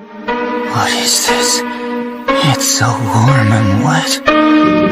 What is this? It's so warm and wet.